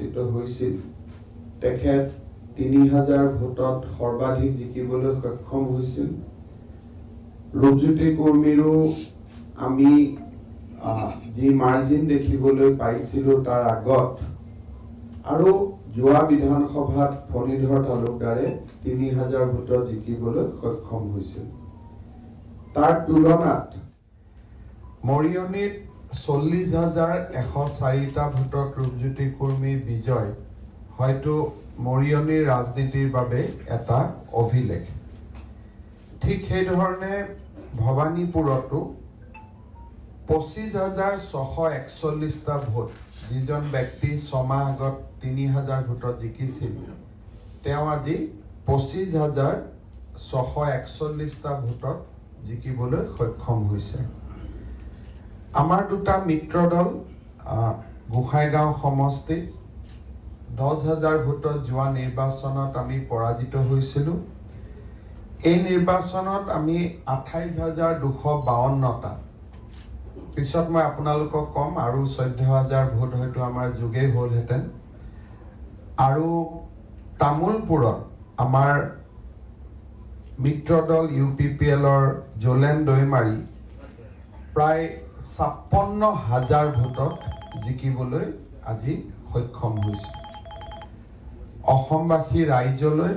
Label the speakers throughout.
Speaker 1: নিৰ্বাচিত হৈছিল। তেখেত তিনি হাজাৰ ভোটত সৰ্বাধিক জিকিবলৈ সক্ষম হৈছিল। ৰূপজ্যোতি কৰ্মীৰো আমি যি মাৰ্জিন দেখিবলৈ পাইছিলোঁ তাৰ আগত আৰু যোৱা বিধানসভাত ফণীধৰ তালুকদাৰে তিনি হাজাৰ ভোটত জিকিবলৈ সক্ষম হৈছিল। তাৰ তুলনাত মৰিয়নিত চল্লিছ হাজাৰ এশ চাৰিটা ভোটত ৰূপজ্যোতি কৰ্মী বিজয় হয়তো মৰিয়নিৰ ৰাজনীতিৰ বাবে এটা অভিলেখ। ঠিক সেইধৰণে ভৱানীপুৰতো পঁচিছ হাজাৰ ছশ একচল্লিছটা ভোট যিজন ব্যক্তি ছমাহ আগত তিনি হাজাৰ ভোটত জিকিছিল তেওঁ আজি পঁচিছ হাজাৰ ছশ একচল্লিছটা ভোটত জিকিবলৈ সক্ষম হৈছে। আমাৰ দুটা মিত্ৰ দল গোসাইগাঁও সমষ্টিত দহ হাজাৰ ভোটত যোৱা নিৰ্বাচনত আমি পৰাজিত হৈছিলোঁ। এই নিৰ্বাচনত আমি আঠাইছ হাজাৰ দুশ বাৱন্নটা। পিছত মই আপোনালোকক ক'ম আৰু চৈধ্য হাজাৰ ভোট হয়তো আমাৰ যোগেই হ'লহেঁতেন। আৰু তামোলপুৰত আমাৰ মিত্ৰ দল ইউ পি পি এলৰ জলেন দৈমাৰী প্ৰায় ছাপন্ন হাজাৰ ভোটত জিকিবলৈ আজি সক্ষম হৈছে। অসমবাসী ৰাইজলৈ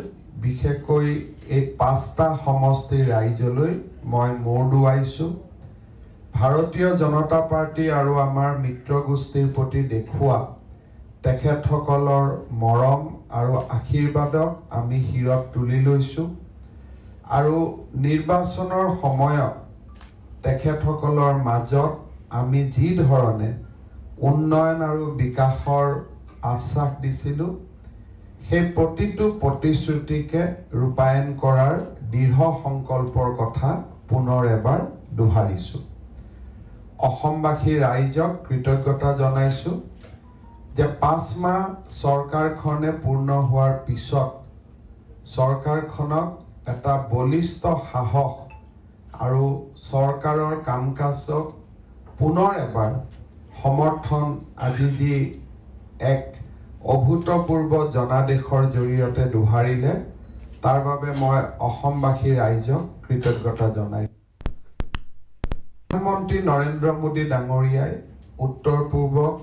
Speaker 1: বিশেষকৈ এই পাঁচটা সমষ্টিৰ ৰাইজলৈ মই মূৰ দোৱাইছোঁ। ভাৰতীয় জনতা পাৰ্টী আৰু আমাৰ মিত্ৰ গোষ্ঠীৰ প্ৰতি দেখুওৱা তেখেতসকলৰ মৰম আৰু আশীৰ্বাদক আমি শিৰত তুলি লৈছোঁ। আৰু নিৰ্বাচনৰ সময়ত তেখেতসকলৰ মাজত আমি যি ধৰণে উন্নয়ন আৰু বিকাশৰ আশ্বাস দিছিলোঁ সেই প্ৰতিটো প্ৰতিশ্ৰুতিকে ৰূপায়ণ কৰাৰ দৃঢ় সংকল্পৰ কথা পুনৰ এবাৰ দোহাৰিছোঁ। অসমবাসী ৰাইজক কৃতজ্ঞতা জনাইছোঁ যে পাঁচ মাহ চৰকাৰখনে পূৰ্ণ হোৱাৰ পিছত চৰকাৰখনক এটা বলিষ্ঠ সাহস আৰু চৰকাৰৰ কাম কাজক পুনৰ এবাৰ সমৰ্থন আজি যি এক অভূতপূৰ্ব জনাদেশৰ জৰিয়তে দোহাৰিলে তাৰ বাবে মই অসমবাসী ৰাইজক কৃতজ্ঞতা জনাইছোঁ। প্ৰধানমন্ত্ৰী নৰেন্দ্ৰ মোদী ডাঙৰীয়াই উত্তৰ পূৰ্বক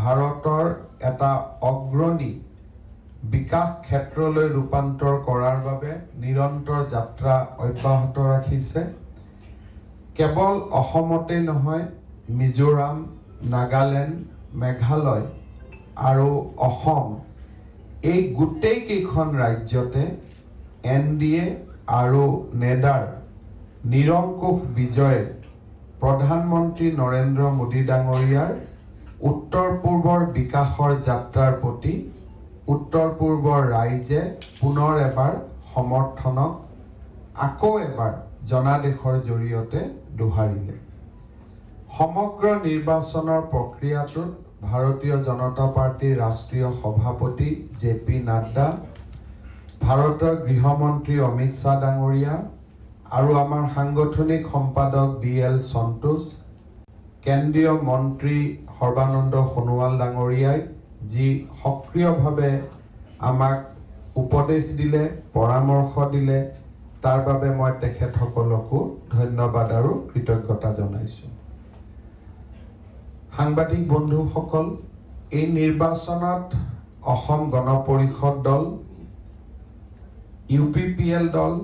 Speaker 1: ভাৰতৰ এটা অগ্ৰণী বিকাশ ক্ষেত্ৰলৈ ৰূপান্তৰ কৰাৰ বাবে নিৰন্তৰ যাত্ৰা অব্যাহত ৰাখিছে। কেৱল অসমতেই নহয় মিজোৰাম নাগালেণ্ড মেঘালয় আৰু অসম এই গোটেইকেইখন ৰাজ্যতে এন ডি এ আৰু নেডাৰ নিৰংকুশ বিজয়ে প্ৰধানমন্ত্ৰী নৰেন্দ্ৰ মোদী ডাঙৰীয়াৰ উত্তৰ পূৰ্বৰ বিকাশৰ যাত্ৰাৰ প্ৰতি উত্তৰ পূৰ্বৰ ৰাইজে পুনৰ এবাৰ সমৰ্থনক আকৌ এবাৰ জনাদেশৰ জৰিয়তে দোহাৰিলে। সমগ্ৰ নিৰ্বাচনৰ প্ৰক্ৰিয়াটোত ভাৰতীয় জনতা পাৰ্টীৰ ৰাষ্ট্ৰীয় সভাপতি জে পি নাড্ডা ভাৰতৰ গৃহমন্ত্ৰী অমিত শ্বাহ ডাঙৰীয়া আৰু আমাৰ সাংগঠনিক সম্পাদক বি এল সন্তোষ কেন্দ্ৰীয় মন্ত্ৰী সৰ্বানন্দ সোণোৱাল ডাঙৰীয়াই যি সক্ৰিয়ভাৱে আমাক উপদেশ দিলে পৰামৰ্শ দিলে তাৰ বাবে মই তেখেতসকলকো ধন্যবাদ আৰু কৃতজ্ঞতা জনাইছোঁ। সাংবাদিক বন্ধুসকল এই নিৰ্বাচনত অসম গণ পৰিষদ দল ইউ পি পি এল দল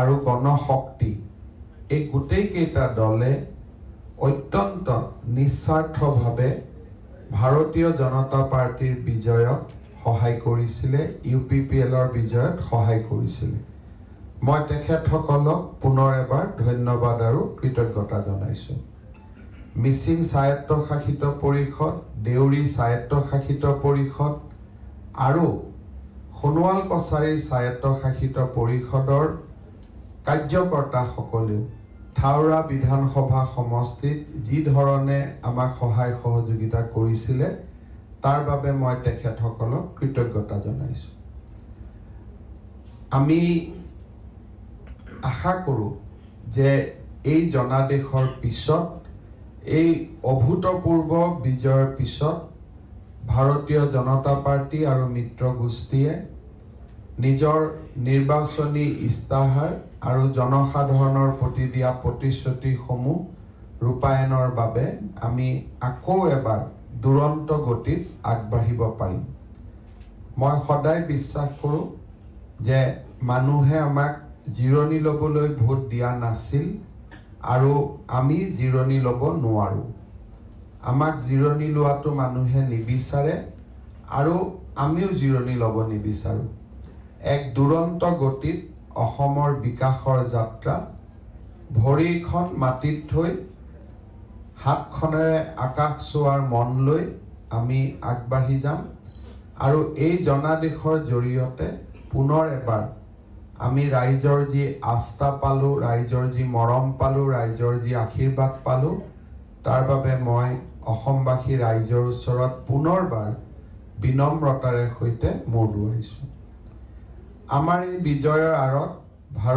Speaker 1: আৰু গণশক্তি এই গোটেইকেইটা দলে অত্যন্ত নিস্বাৰ্থভাৱে ভাৰতীয় জনতা পাৰ্টীৰ বিজয়ক সহায় কৰিছিলে ইউ পি পি এলৰ বিজয়ত সহায় কৰিছিলে। মই তেখেতসকলক পুনৰ এবাৰ ধন্যবাদ আৰু কৃতজ্ঞতা জনাইছোঁ। মিচিং স্বায়ত্তশাসিত পৰিষদ দেউৰী স্বায়ত্তশাসিত পৰিষদ আৰু সোণোৱাল কছাৰী স্বায়ত্তশাসিত পৰিষদৰ কাৰ্যকৰ্তাসকলেও থাওৰা বিধানসভা সমষ্টিত যি ধৰণে আমাক সহায় সহযোগিতা কৰিছিলে তাৰ বাবে মই তেখেতসকলক কৃতজ্ঞতা জনাইছোঁ। আমি আশা কৰোঁ যে এই জনাদেশৰ পিছত এই অভূতপূৰ্ব বিজয়ৰ পিছত ভাৰতীয় জনতা পাৰ্টী আৰু মিত্ৰ গোষ্ঠীয়ে নিজৰ নিৰ্বাচনী ইস্তাহাৰ আৰু জনসাধাৰণৰ প্ৰতি দিয়া প্ৰতিশ্ৰুতিসমূহ ৰূপায়ণৰ বাবে আমি আকৌ এবাৰ দুৰন্ত গতিত আগবাঢ়িব পাৰিম। মই সদায় বিশ্বাস কৰোঁ যে মানুহে আমাক জিৰণি ল'বলৈ ভোট দিয়া নাছিল আৰু আমি জিৰণি ল'ব নোৱাৰোঁ। আমাক জিৰণি লোৱাটো মানুহে নিবিচাৰে আৰু আমিও জিৰণি ল'ব নিবিচাৰোঁ। এক দুৰন্ত গতিত অসমৰ বিকাশৰ যাত্ৰা ভৰিখন মাটিত থৈ হাতখনেৰে আকাশ চোৱাৰ মন লৈ আমি আগবাঢ়ি যাম আৰু এই জনাদেশৰ জৰিয়তে পুনৰ এবাৰ আমি ৰাইজৰ যি আস্থা পালোঁ ৰাইজৰ যি মৰম পালোঁ ৰাইজৰ যি আশীৰ্বাদ পালোঁ তাৰ বাবে মই অসমবাসী ৰাইজৰ ওচৰত পুনৰবাৰ বিনম্ৰতাৰে সৈতে মূৰ দোৱাইছোঁ আমাৰ এই বিজয়ৰ আঁৰত ভাৰত